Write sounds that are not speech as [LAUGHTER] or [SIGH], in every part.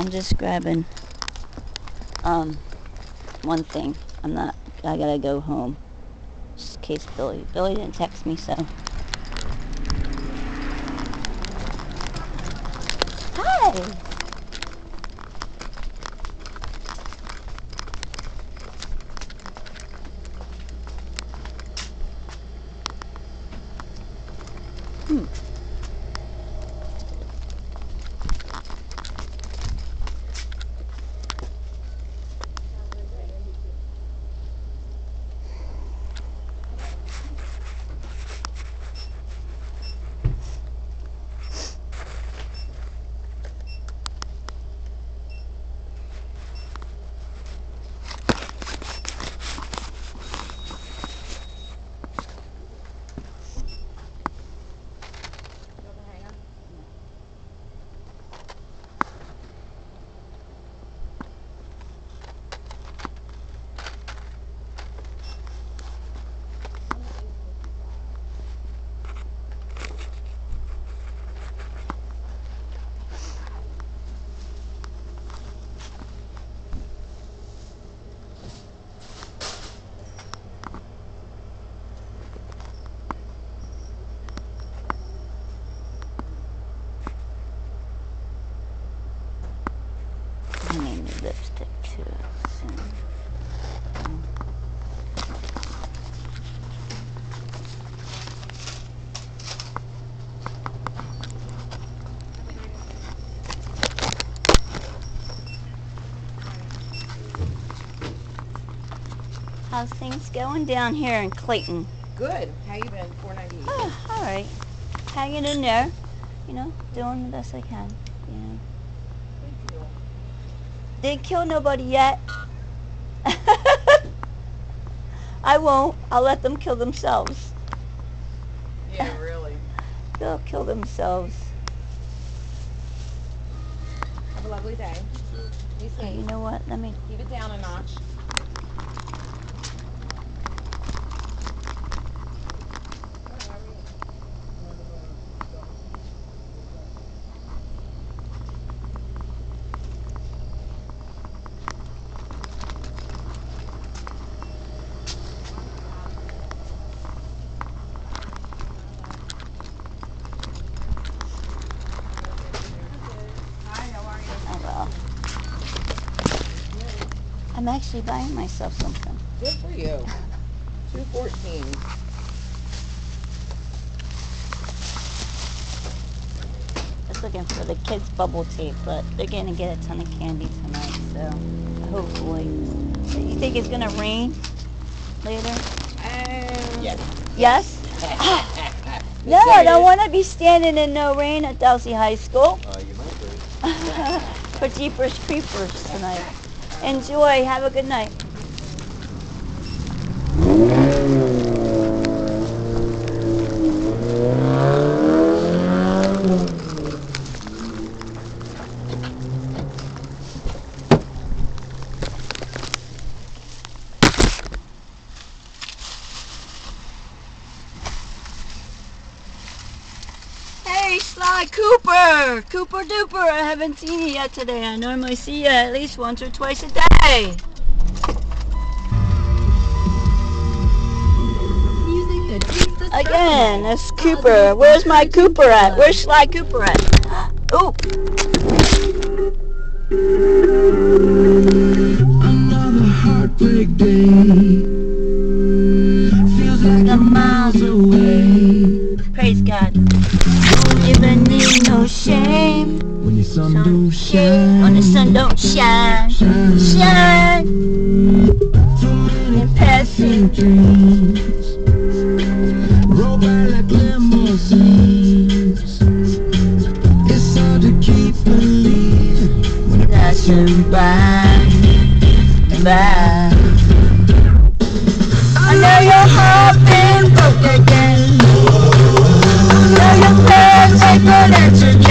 I'm just grabbing um one thing. I'm not. I gotta go home. Just in case Billy. Billy didn't text me, so. Hi. How's things going down here in Clayton? Good. How you been? 498. Oh, ah, all right. Hanging in there, you know, doing the best I can. You know. Didn't kill nobody yet. [LAUGHS] I won't. I'll let them kill themselves. Yeah, really. [LAUGHS] They'll kill themselves. Have a lovely day. Hey, you know what? Let me. Keep it down a notch. Hi, how are you? Oh well. I'm actually buying myself something. Good for you. [LAUGHS] 214. Just looking for the kids' bubble tape, but they're gonna get a ton of candy tonight, so hopefully. So you think it's gonna rain later? Um, Yes. Yes? [LAUGHS] No, I don't want to be standing in no rain at Delsea High School. Uh, you might be. [LAUGHS] for Jeepers Creepers tonight. Enjoy. Have a good night Sly Cooper! Cooper Duper! I haven't seen you yet today. I normally see you at least once or twice a day. Again, that's Cooper. Where's my Cooper at? Where's Sly Cooper at? [GASPS] Ooh, Another heartbreak day shine. shine, Shine many passing. dreams roll by like limousines. It's hard to keep believing when it Passing by, by. I know your heart been broke again. I know your prayers ain't gonna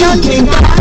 Can't think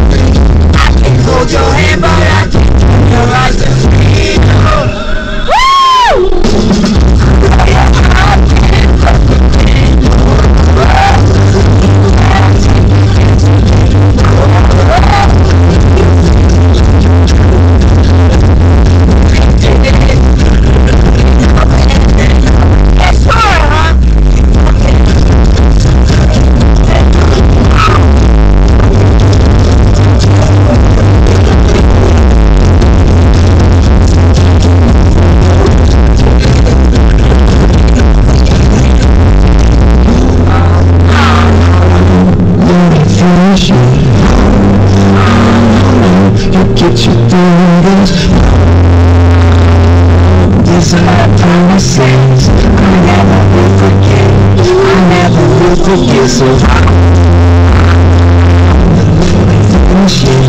更别说他。能不能有点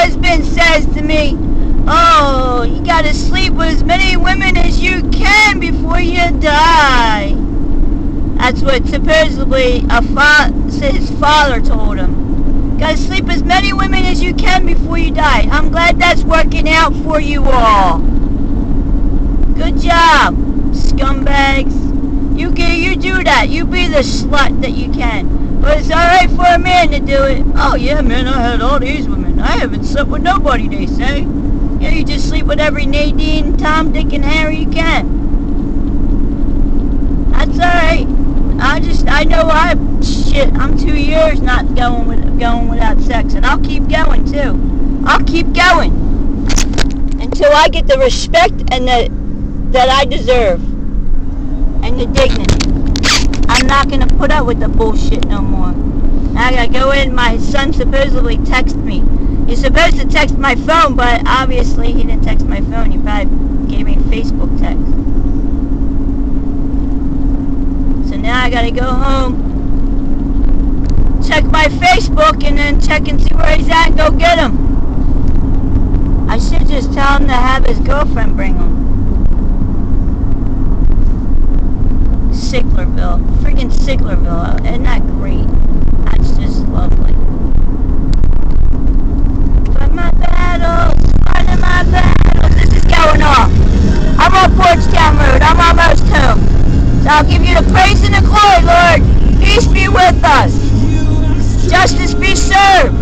husband says to me, Oh, you gotta sleep with as many women as you can before you die. That's what supposedly a fa- his father told him. Gotta sleep as many women as you can before you die. I'm glad that's working out for you all. Good job, scumbags. You can, you do that. You be the slut that you can. But it's alright for a man to do it. Oh yeah, man, I had all these women. I haven't slept with nobody, they say. Yeah, you just sleep with every Nadine, Tom, Dick, and Harry you can. That's alright. I just, I know I, shit, I'm two years not going with, going without sex, and I'll keep going too. I'll keep going until I get the respect and the that I deserve and the dignity. I'm not gonna put up with the bullshit no more. I gotta go in. My son supposedly text me. He's supposed to text my phone, but obviously he didn't text my phone. He probably gave me a Facebook text. So now I gotta go home, check my Facebook, and then check and see where he's at and go get him. I should just tell him to have his girlfriend bring him. Sicklerville. Friggin' Sicklerville. Isn't that great? I'll give you the praise and the glory, Lord. Peace be with us. Justice be served.